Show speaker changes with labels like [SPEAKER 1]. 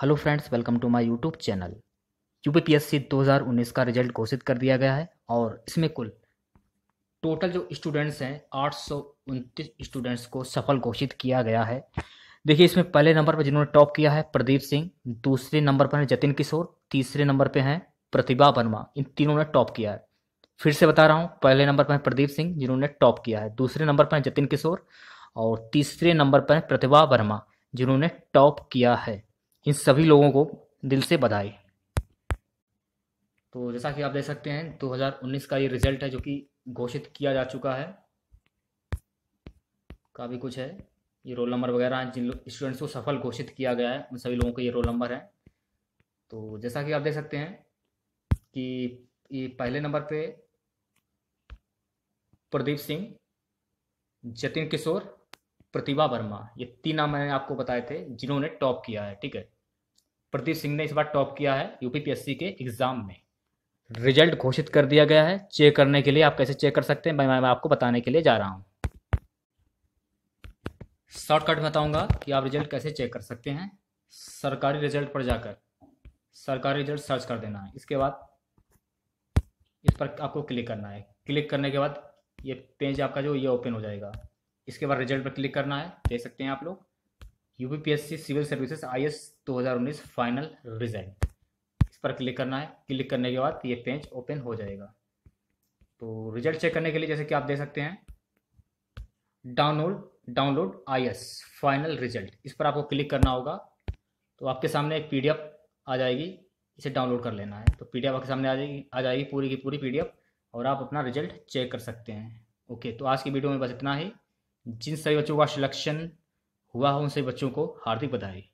[SPEAKER 1] Hello friends, welcome to my YouTube channel. UPPSC 2019 का result घोषित कर दिया गया है और इसमें कुल टोटल जो स्टूडेंट्स हैं, आठ सौ उनतीस स्टूडेंट्स को सफल घोषित किया गया है। देखिए, इसमें पहले नंबर पर जिन्होंने टॉप किया है, प्रदीप सिंह, दूसरे नंबर पर है जतिन किशोर, तीसरे नंबर पर हैं प्रतिभा वर्मा, इन तीनों ने टॉप किया है। फिर से बता रहा हूँ, पहले नंबर पर है प्रदीप सिंह, जिन्होंने टॉप किया है। दूसरे नंबर पर है जतिन किशोर और तीसरे नंबर पर है प्रतिभा वर्मा, जिन्होंने टॉप किया है। इन सभी लोगों को दिल से बधाई। तो जैसा कि आप देख सकते हैं 2019 का ये रिज़ल्ट है जो कि घोषित किया जा चुका है। काफ़ी कुछ है। ये रोल नंबर वगैरह हैं, जिन स्टूडेंट्स को सफल घोषित किया गया है, उन सभी लोगों के ये रोल नंबर है। तो जैसा कि आप देख सकते हैं कि ये पहले नंबर पे प्रदीप सिंह, जतिन किशोर प्रतिभा वर्मा, ये तीन नाम मैंने आपको बताए थे, जिन्होंने टॉप किया है, ठीक है? प्रदीप सिंह ने इस बार टॉप किया है यूपीपीएससी के एग्ज़ाम में। रिज़ल्ट घोषित कर दिया गया है चेक करने के लिए आप कैसे चेक कर सकते हैं, मैं मैं आपको बताने के लिए जा रहा हूँ। शॉर्टकट बताऊँगा कि आप रिज़ल्ट कैसे चेक कर सकते हैं। सरकारी रिज़ल्ट पर जाकर, सरकारी रिज़ल्ट सर्च कर देना है। इसके बाद इस पर आपको क्लिक करना है। क्लिक करने के बाद ये पेज आपका जो, ये ओपन हो जाएगा। इसके बाद रिज़ल्ट पर क्लिक करना है, देख सकते हैं आप लोग। UPPSC civil services I S final result इस पर क्लिक करना है। क्लिक करने के बाद ये पेज ओपन हो जाएगा। तो रिज़ल्ट चेक करने के लिए जैसे कि आप देख सकते हैं download download I S final result इस पर आपको क्लिक करना होगा। तो आपके सामने एक पीडीएफ आ जाएगी, इसे डाउनलोड कर लेना है। तो पीडीएफ आपके सामने आ जाएगी आ जाएगी पूरी की पूरी पीडीएफ और आप अपना रिज़ल्ट चेक कर सकते हैं। ओके तो आज की वीडियो में बस इतना ही। जिन सभी बच्चों का सिलेक्शन हुआ हो उन सभी बच्चों को हार्दिक बधाई।